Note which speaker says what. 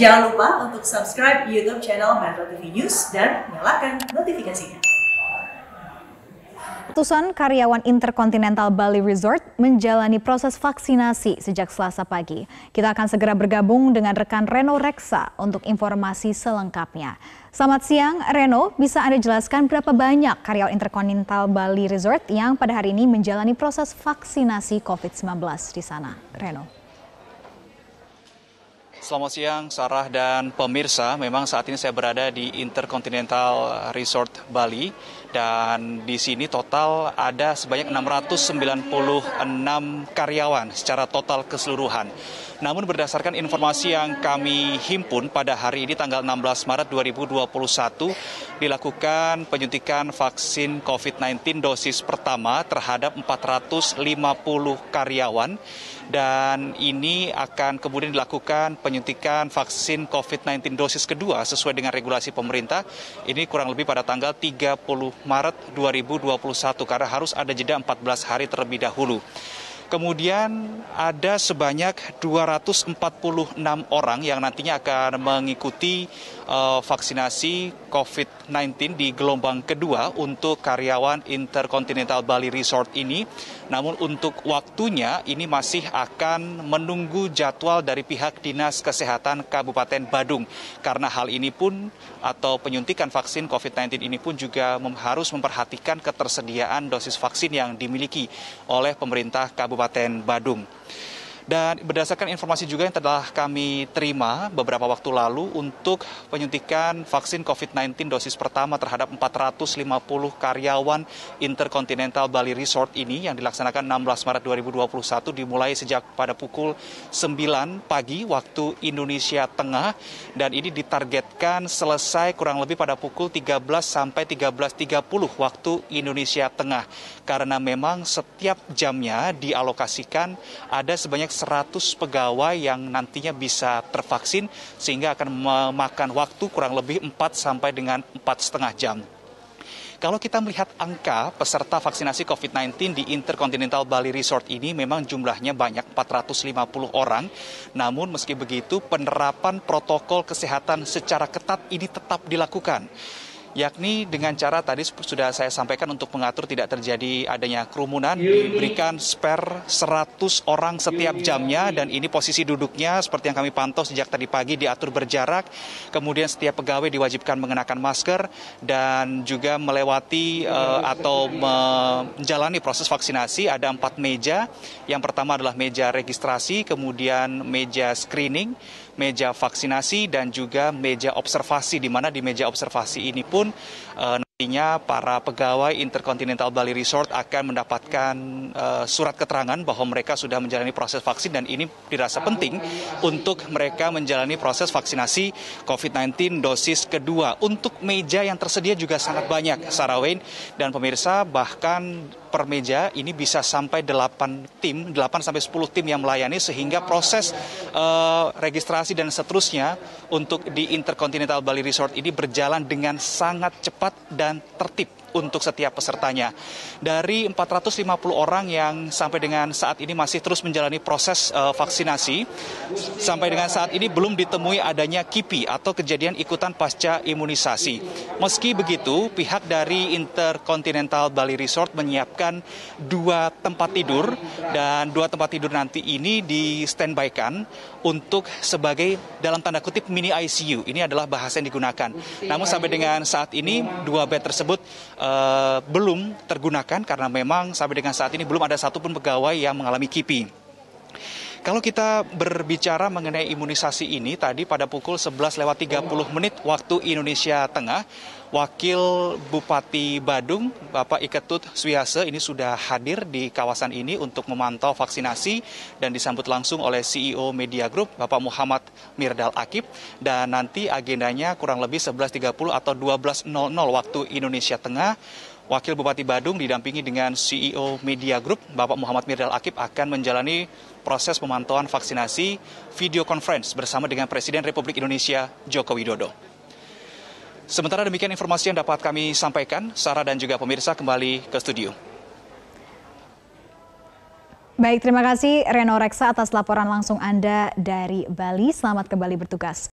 Speaker 1: Jangan lupa untuk subscribe YouTube channel Metro TV News dan nyalakan notifikasinya.
Speaker 2: Ratusan karyawan Intercontinental Bali Resort menjalani proses vaksinasi sejak Selasa pagi. Kita akan segera bergabung dengan rekan Reno Reksa untuk informasi selengkapnya. Selamat siang, Reno. Bisa Anda jelaskan berapa banyak karyawan Intercontinental Bali Resort yang pada hari ini menjalani proses vaksinasi COVID-19 di sana? Reno.
Speaker 3: Selamat siang Sarah dan pemirsa. Memang saat ini saya berada di Intercontinental Resort Bali dan di sini total ada sebanyak 696 karyawan secara total keseluruhan. Namun berdasarkan informasi yang kami himpun pada hari ini tanggal 16 Maret 2021 dilakukan penyuntikan vaksin COVID-19 dosis pertama terhadap 450 karyawan dan ini akan kemudian dilakukan penyuntikan vaksin COVID-19 dosis kedua sesuai dengan regulasi pemerintah. Ini kurang lebih pada tanggal 30 Maret 2021 karena harus ada jeda 14 hari terlebih dahulu. Kemudian ada sebanyak 246 orang yang nantinya akan mengikuti uh, vaksinasi COVID-19 di gelombang kedua untuk karyawan Intercontinental Bali Resort ini. Namun untuk waktunya ini masih akan menunggu jadwal dari pihak Dinas Kesehatan Kabupaten Badung. Karena hal ini pun atau penyuntikan vaksin COVID-19 ini pun juga harus memperhatikan ketersediaan dosis vaksin yang dimiliki oleh pemerintah Kabupaten Kabupaten Badung. Dan berdasarkan informasi juga yang telah kami terima beberapa waktu lalu untuk penyuntikan vaksin COVID-19 dosis pertama terhadap 450 karyawan Intercontinental Bali Resort ini yang dilaksanakan 16 Maret 2021 dimulai sejak pada pukul 9 pagi waktu Indonesia Tengah. Dan ini ditargetkan selesai kurang lebih pada pukul 13 sampai 13.30 waktu Indonesia Tengah. Karena memang setiap jamnya dialokasikan ada sebanyak 100 pegawai yang nantinya bisa tervaksin sehingga akan memakan waktu kurang lebih 4 sampai dengan 4 setengah jam. Kalau kita melihat angka peserta vaksinasi COVID-19 di Intercontinental Bali Resort ini memang jumlahnya banyak 450 orang. Namun meski begitu penerapan protokol kesehatan secara ketat ini tetap dilakukan yakni dengan cara tadi sudah saya sampaikan untuk mengatur tidak terjadi adanya kerumunan diberikan spare 100 orang setiap jamnya dan ini posisi duduknya seperti yang kami pantau sejak tadi pagi diatur berjarak. Kemudian setiap pegawai diwajibkan mengenakan masker dan juga melewati uh, atau menjalani proses vaksinasi. Ada empat meja. Yang pertama adalah meja registrasi kemudian meja screening meja vaksinasi dan juga meja observasi di mana di meja observasi ini pun uh, Nantinya para pegawai Intercontinental Bali Resort akan mendapatkan uh, surat keterangan bahwa mereka sudah menjalani proses vaksin dan ini dirasa penting untuk mereka menjalani proses vaksinasi COVID-19 dosis kedua. Untuk meja yang tersedia juga sangat banyak, Sarah Wayne dan pemirsa bahkan per meja ini bisa sampai 8 tim, 8 sampai 10 tim yang melayani sehingga proses uh, registrasi dan seterusnya untuk di Intercontinental Bali Resort ini berjalan dengan sangat cepat dan tertib untuk setiap pesertanya. Dari 450 orang yang sampai dengan saat ini masih terus menjalani proses uh, vaksinasi, sampai dengan saat ini belum ditemui adanya KIPI atau kejadian ikutan pasca imunisasi. Meski begitu, pihak dari Intercontinental Bali Resort menyiapkan dua tempat tidur dan dua tempat tidur nanti ini di standby-kan untuk sebagai dalam tanda kutip mini ICU. Ini adalah bahasa yang digunakan. Namun sampai dengan saat ini dua bed tersebut belum tergunakan karena memang sampai dengan saat ini belum ada satupun pegawai yang mengalami KIPI. Kalau kita berbicara mengenai imunisasi ini tadi pada pukul 11 lewat 30 menit waktu Indonesia Tengah, Wakil Bupati Badung, Bapak Iketut Swiase ini sudah hadir di kawasan ini untuk memantau vaksinasi dan disambut langsung oleh CEO Media Group, Bapak Muhammad Mirdal Akib. Dan nanti agendanya kurang lebih 11.30 atau 12.00 waktu Indonesia Tengah. Wakil Bupati Badung didampingi dengan CEO Media Group, Bapak Muhammad Mirdal Akib akan menjalani proses pemantauan vaksinasi video conference bersama dengan Presiden Republik Indonesia Joko Widodo. Sementara demikian informasi yang dapat kami sampaikan, Sarah dan juga pemirsa kembali ke studio.
Speaker 2: Baik, terima kasih Reno Reksa atas laporan langsung Anda dari Bali. Selamat kembali bertugas.